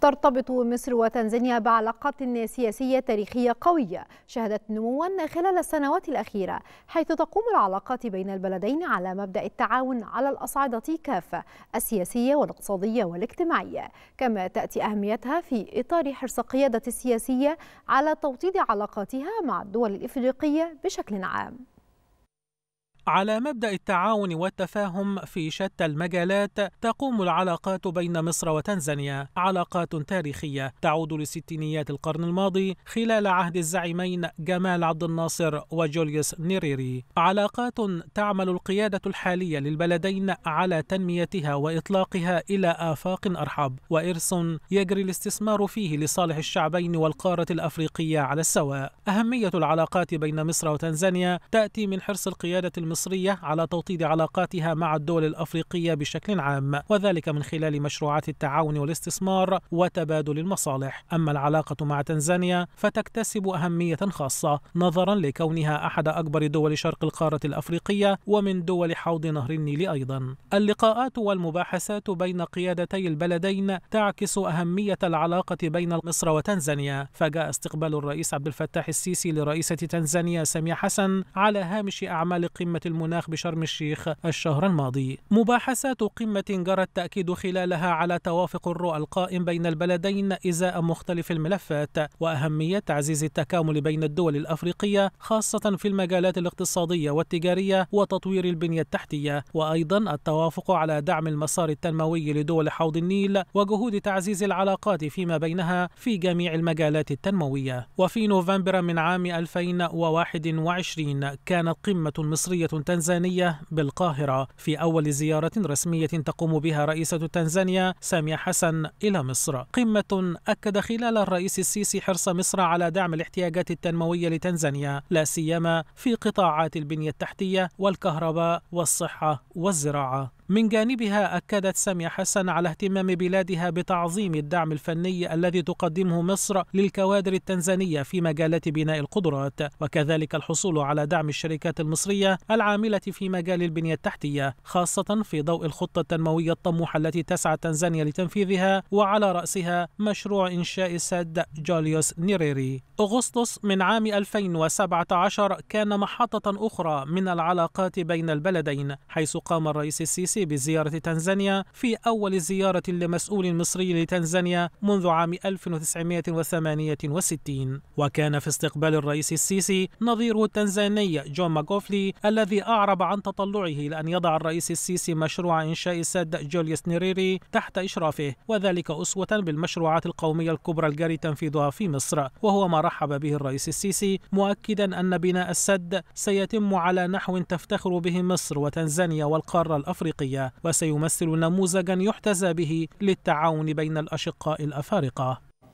ترتبط مصر وتنزانيا بعلاقات سياسية تاريخية قوية شهدت نموا خلال السنوات الأخيرة حيث تقوم العلاقات بين البلدين على مبدأ التعاون على الأصعدة كافة السياسية والاقتصادية والاجتماعية. كما تأتي أهميتها في إطار حرص القيادة السياسية على توطيد علاقاتها مع الدول الإفريقية بشكل عام. على مبدأ التعاون والتفاهم في شتى المجالات تقوم العلاقات بين مصر وتنزانيا علاقات تاريخية تعود لستينيات القرن الماضي خلال عهد الزعيمين جمال عبد الناصر وجوليوس نيريري. علاقات تعمل القيادة الحالية للبلدين على تنميتها وإطلاقها إلى آفاق أرحب وإرث يجري الاستثمار فيه لصالح الشعبين والقارة الأفريقية على السواء. أهمية العلاقات بين مصر وتنزانيا تأتي من حرص القيادة المصرية على توطيد علاقاتها مع الدول الأفريقية بشكل عام وذلك من خلال مشروعات التعاون والاستثمار وتبادل المصالح. أما العلاقة مع تنزانيا فتكتسب أهمية خاصة نظرا لكونها أحد أكبر دول شرق القارة الأفريقية ومن دول حوض نهر النيل أيضا. اللقاءات والمباحثات بين قيادتي البلدين تعكس أهمية العلاقة بين مصر وتنزانيا. فجاء استقبال الرئيس عبد الفتاح السيسي لرئيسة تنزانيا سامية حسن على هامش أعمال قمة المناخ بشرم الشيخ الشهر الماضي. مباحثات قمة جرى التأكيد خلالها على توافق الرؤى القائم بين البلدين إزاء مختلف الملفات وأهمية تعزيز التكامل بين الدول الأفريقية خاصة في المجالات الاقتصادية والتجارية وتطوير البنية التحتية. وأيضا التوافق على دعم المسار التنموي لدول حوض النيل وجهود تعزيز العلاقات فيما بينها في جميع المجالات التنموية. وفي نوفمبر من عام 2021 كانت قمة مصرية تنزانية بالقاهرة في أول زيارة رسمية تقوم بها رئيسة تنزانيا سامية حسن إلى مصر. قمة أكد خلال الرئيس السيسي حرص مصر على دعم الاحتياجات التنموية لتنزانيا لا سيما في قطاعات البنية التحتية والكهرباء والصحة والزراعة. من جانبها أكدت سامية حسن على اهتمام بلادها بتعظيم الدعم الفني الذي تقدمه مصر للكوادر التنزانية في مجالات بناء القدرات وكذلك الحصول على دعم الشركات المصرية العاملة في مجال البنية التحتية خاصة في ضوء الخطة التنموية الطموحة التي تسعى تنزانيا لتنفيذها وعلى رأسها مشروع إنشاء سد جوليوس نيريري. أغسطس من عام 2017 كان محطة أخرى من العلاقات بين البلدين حيث قام الرئيس السيسي بزيارة تنزانيا في أول زيارة لمسؤول مصري لتنزانيا منذ عام 1968 وكان في استقبال الرئيس السيسي نظيره التنزاني جون ماغوفلي الذي أعرب عن تطلعه لأن يضع الرئيس السيسي مشروع إنشاء سد جوليوس نيريري تحت إشرافه وذلك أسوة بالمشروعات القومية الكبرى الجاري تنفيذها في مصر. وهو ما رحب به الرئيس السيسي مؤكدا أن بناء السد سيتم على نحو تفتخر به مصر وتنزانيا والقارة الأفريقية وسيمثل نموذجا يحتذى به للتعاون بين الأشقاء الأفارقة.